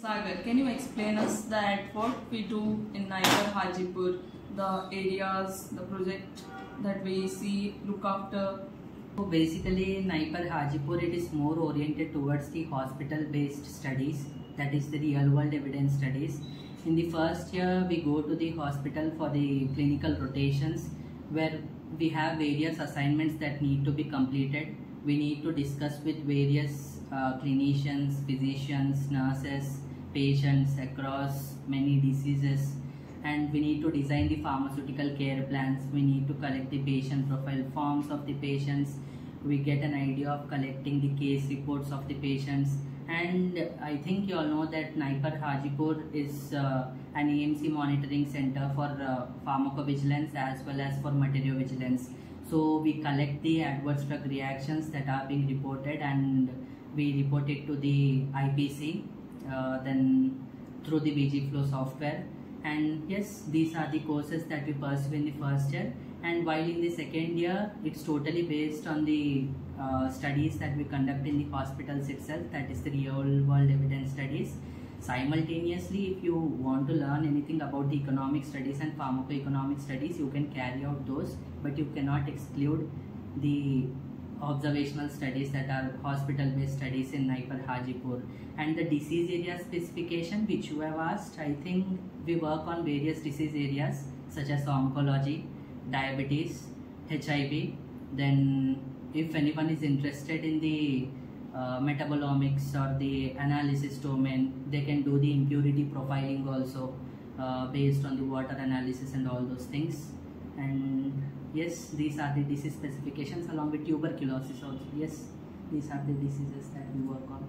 Sagar, can you explain us that what we do in NIPER Hajipur, the areas, the project that we see, look after? So basically, NIPER Hajipur, it is more oriented towards the hospital-based studies, that is the real-world evidence studies. In the first year, we go to the hospital for the clinical rotations, where we have various assignments that need to be completed. We need to discuss with various uh, clinicians, physicians, nurses, patients across many diseases. And we need to design the pharmaceutical care plans. We need to collect the patient profile forms of the patients. We get an idea of collecting the case reports of the patients. And i think you all know that NIPER hajipur is uh, an amc monitoring center for uh, pharmacovigilance as well as for materiovigilance. so we collect the adverse drug reactions that are being reported and we report it to the ipc then through the VigiFlow software. And yes, these are the courses that we pursue in the first year. And while in the second year, it's totally based on the uh, studies that we conduct in the hospitals itself, that is the real world evidence studies. Simultaneously, if you want to learn anything about the economic studies and pharmacoeconomic studies, you can carry out those, but you cannot exclude the observational studies that are hospital based studies in NIPER Hajipur. And the disease area specification which you have asked I think we work on various disease areas such as oncology diabetes HIV then if anyone is interested in the uh, metabolomics or the analysis domain they can do the impurity profiling also uh, based on the water analysis and all those things. And yes these are the disease specifications along with tuberculosis also. Yes these are the diseases that we work on